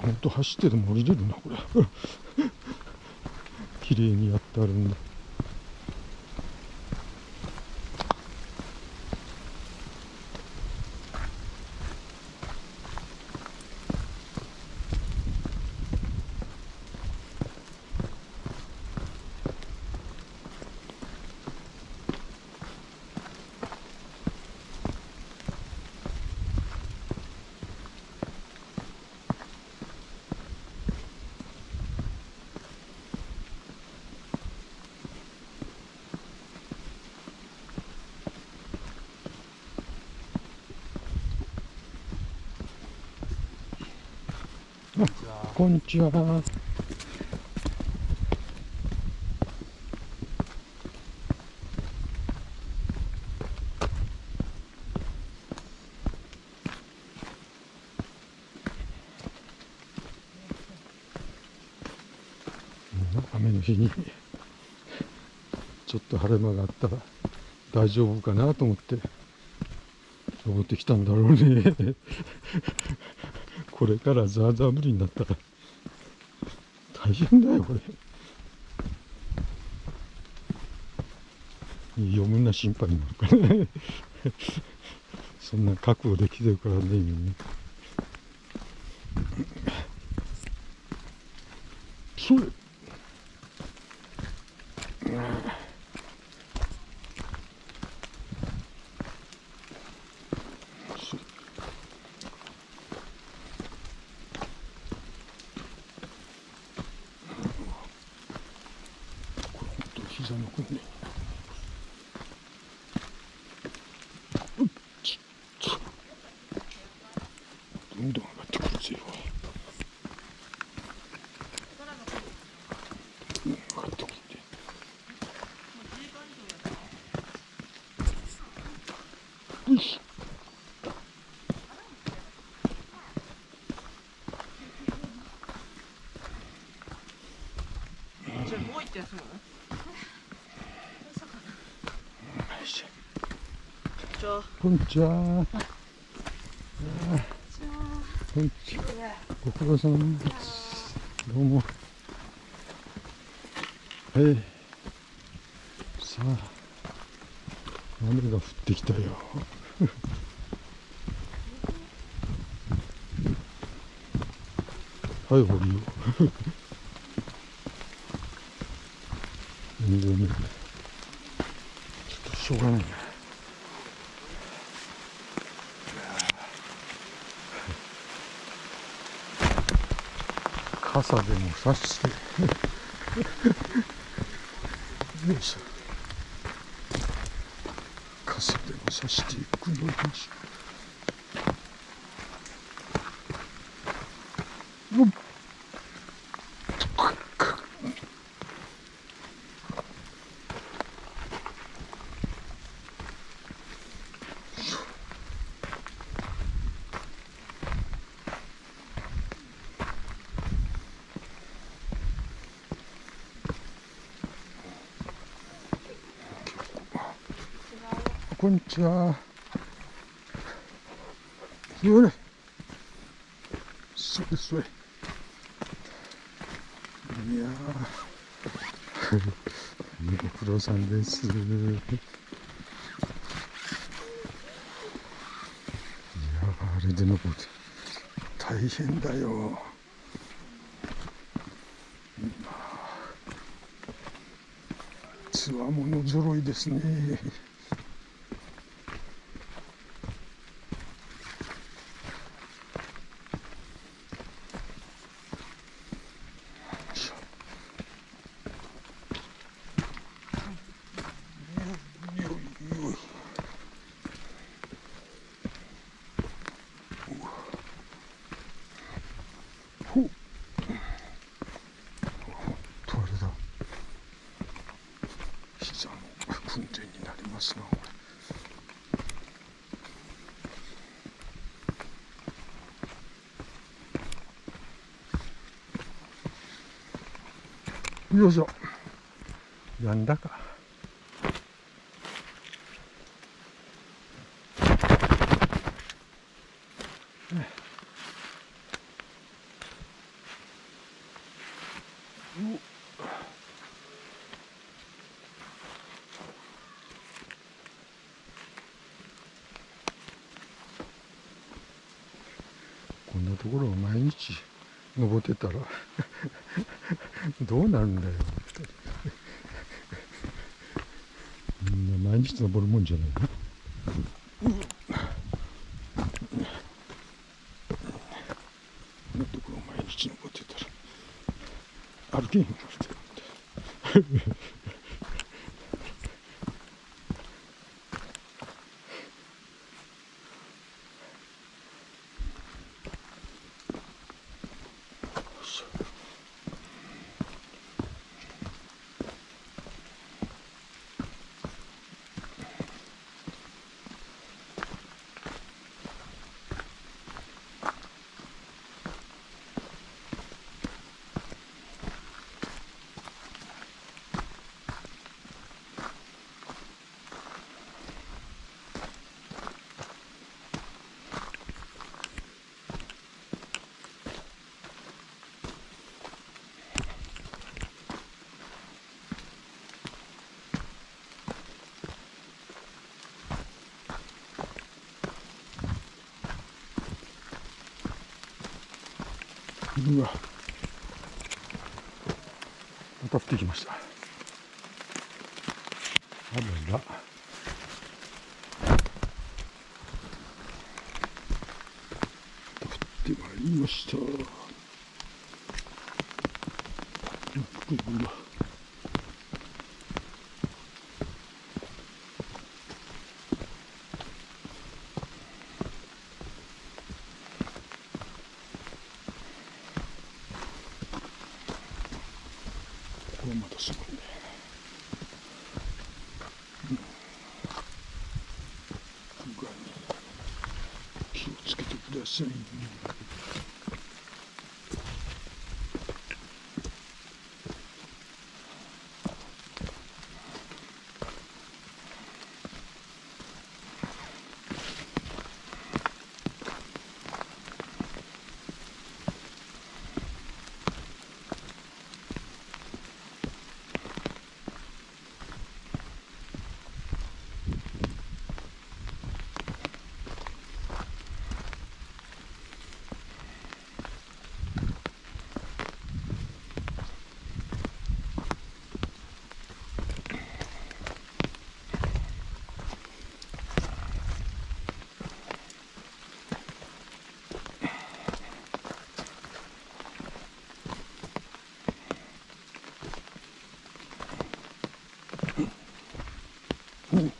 ほんと走ってでも降りれるなこれ。綺麗にやってあるんだ。こんにちは。雨の日にちょっと晴れ間があったら大丈夫かなと思って登ってきたんだろうねこれからザーザー降りになったら大変だよこれ。余分な心配になるからね。そんな覚悟できてるからね今ねそれ。膝の訓練うっちっつどんどん上がってくるぜようん上がってくるってよしじゃあもう一点休む？のよしじゃあこんにちはこんにちはご苦労様ですどうもはいさあ雨が降ってきたよ はい、堀よ。全然ね。ちょっとしょうがないな。傘でも差して。よいしょ。傘でも差していくのよし。うっこんにちは。それ。それそれ。いやー。ご苦労さんです。いやー、あれで登って。大変だよ。つわもの揃いですね。よいしょ。やんだか。こんなところを毎日登ってたら どうなるんだよ。みんな毎日登るもんじゃないの？こんなところ毎日登ってたら歩けへんようになるってうわ。当たってきました。あらら当たってまいりました。うわしまうんだよね。うん気をつけてくださいね。Mm-hmm.